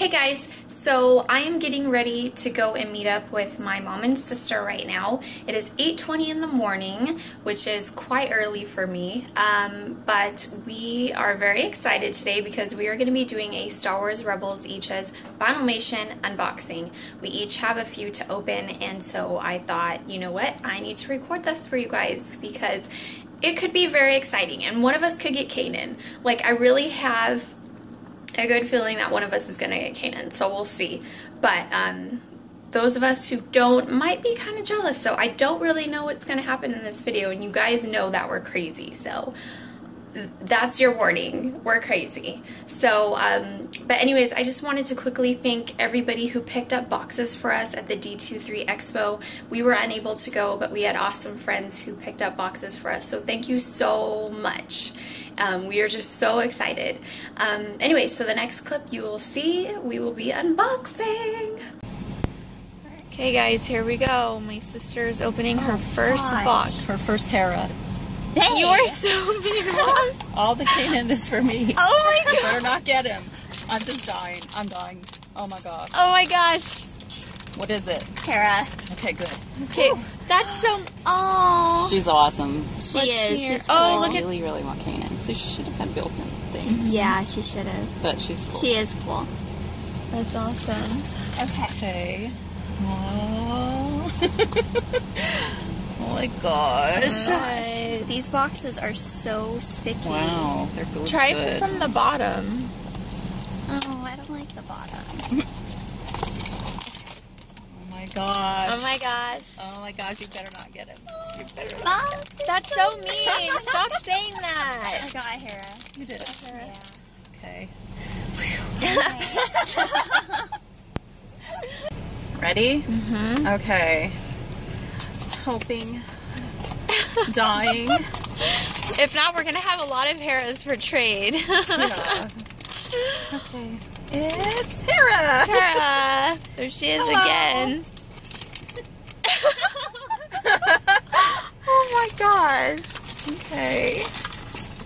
Hey guys, so I am getting ready to go and meet up with my mom and sister right now. It is 8.20 in the morning, which is quite early for me, um, but we are very excited today because we are going to be doing a Star Wars Rebels Eachez Vinylmation unboxing. We each have a few to open, and so I thought, you know what, I need to record this for you guys because it could be very exciting, and one of us could get Kanan. Like, I really have a good feeling that one of us is going to get Kanan, so we'll see. But um, those of us who don't might be kind of jealous, so I don't really know what's going to happen in this video, and you guys know that we're crazy, so that's your warning. We're crazy. So, um, but anyways, I just wanted to quickly thank everybody who picked up boxes for us at the D23 Expo. We were unable to go, but we had awesome friends who picked up boxes for us. So thank you so much. Um, we are just so excited. Um, anyway, so the next clip you will see, we will be unboxing. Okay guys, here we go. My sister's opening her first gosh. box. Her first Hera. You are so mean, All the Kanan is for me. Oh my You god. better not get him. I'm just dying. I'm dying. Oh my gosh. Oh my gosh. What is it? Kara. Okay, good. Okay, that's so. Oh. She's awesome. She Let's is. see her. She's Oh, look I at- really, really want Kanan. So she should have had built-in things. Yeah, she should have. But she's cool. She is cool. That's awesome. Okay. Okay. Oh. oh my gosh. Right. These boxes are so sticky. Wow, they're really Try good. from the bottom. Oh, I don't like the bottom. Oh my gosh. Oh my gosh. Oh my gosh, you better not get him. You better not. Mom, That's so mean. Stop saying that. I that. got Hera. You did it. Yeah. Okay. Ready? Mm-hmm. Okay. Hoping. Dying. If not, we're gonna have a lot of Heras for trade. Yeah. Okay. It's Hera. Tara, there she is Hello. again. oh my gosh. Okay.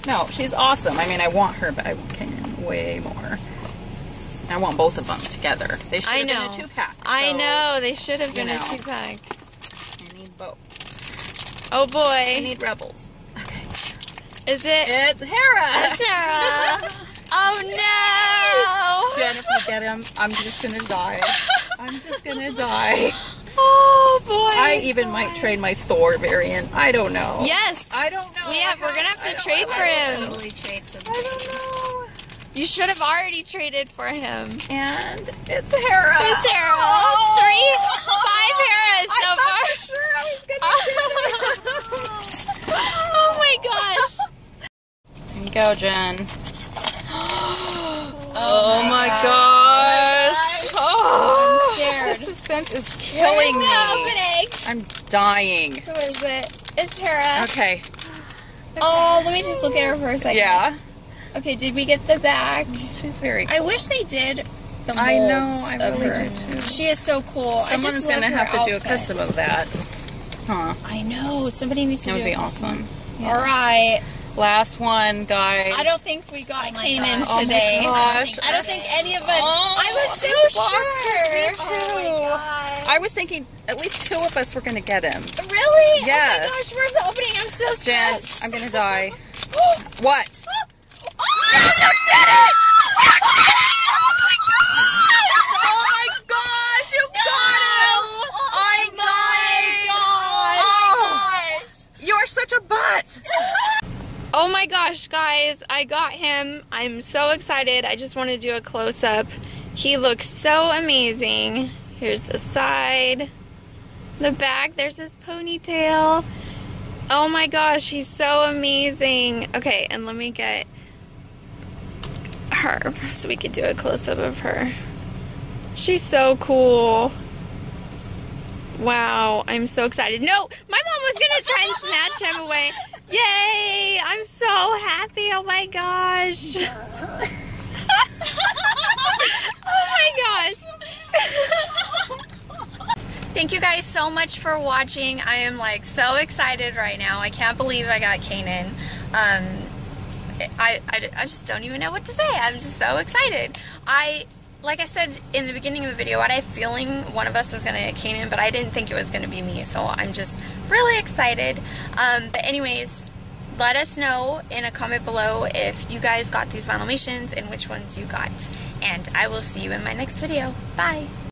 No, she's awesome. I mean, I want her, but I want Kanan way more. I want both of them together. They should I have been a two pack. I know they should have been a two pack. I need both. Oh boy. I need rebels. Okay. is it? It's Hera. Tara. Oh no. Jen, if you get him, I'm just gonna die. I'm just gonna die. Oh boy. I even might trade my Thor variant. I don't know. Yes. I don't know. Yeah, I we're gonna have to I trade for him. Totally trade some. I don't know. You should have already traded for him. And it's Hera. It's Hera. Oh. Three, five Heras so I far. for sure I was gonna oh my gosh. Here you go, Jen. Oh, oh, my gosh. Oh, I'm scared. The suspense is killing me. opening? I'm dying. Who is it? It's Tara. Okay. Oh, let me just look at her for a second. Yeah. Okay, did we get the back? She's very I wish they did the molds I know, I of really her. do too. She is so cool. I Someone's just gonna have to do a custom of that. Huh. I know. Somebody needs to That would be awesome. All right. Last one, guys. I don't think we got Oh my Kanan gosh. Oh my today. gosh. I don't think any of us. Oh, I was so these sure. boxes, me Oh my god. I was thinking at least two of us were gonna get him. Really? Yes. Oh my gosh, where's the opening? I'm so Jen, stressed. I'm gonna die. what? Oh you did it! Oh my gosh, oh you got him! Oh, oh my gosh. Oh. You are such a butt! Oh my gosh, guys, I got him. I'm so excited. I just want to do a close up. He looks so amazing. Here's the side, the back, there's his ponytail. Oh my gosh, he's so amazing. Okay, and let me get her so we could do a close up of her. She's so cool. Wow, I'm so excited. No, my mom was gonna try and snatch him away. Yay! I'm so happy. Oh my gosh. oh my gosh. Thank you guys so much for watching. I am like so excited right now. I can't believe I got Kanan. Um, I, I, I just don't even know what to say. I'm just so excited. I like I said in the beginning of the video, I had a feeling one of us was going to get Kanan, but I didn't think it was going to be me, so I'm just really excited. Um, but anyways, let us know in a comment below if you guys got these Vinylmations and which ones you got. And I will see you in my next video. Bye!